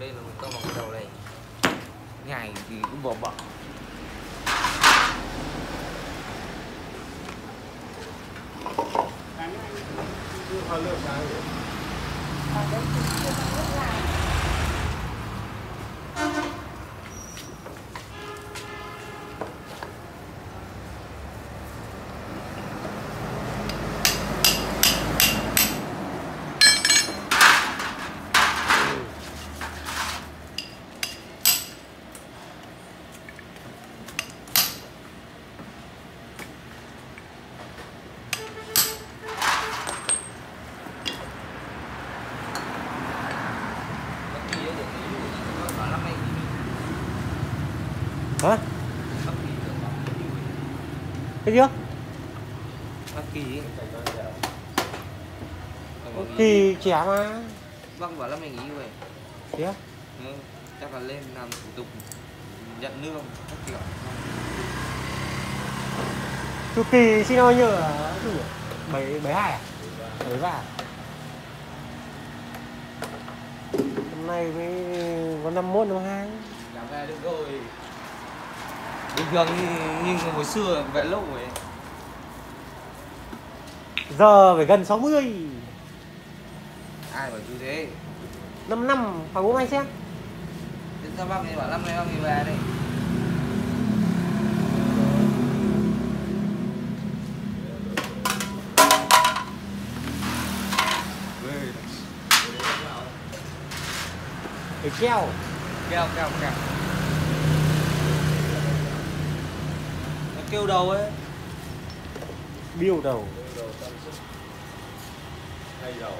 đây là một con bằng đầu này ngày thì cũng bò bọc Hãy subscribe cho kênh Ghiền Mì Gõ Để không bỏ lỡ những video hấp dẫn hả? Cái gì bất kỳ kỳ trẻ mà. Vâng bảo là mình ý vậy thế á? Ừ, chắc là lên làm thủ tục nhận lương các kiểu. Chu kỳ xin bao nhiêu là bảy bảy hai à? Bảy ba à? năm nay mới có năm mốt năm hai. Làm ra được rồi bình thường như, như hồi xưa vậy lâu rồi. Giờ phải gần 60 ai bảo chú thế? 5 năm hỏi bố anh xem. Thế sao bác ấy bảo năm nay bác ấy về đây? Phải treo keo keo keo kêu đầu ấy biêu đầu Đầu tâm sức. Hay đầu.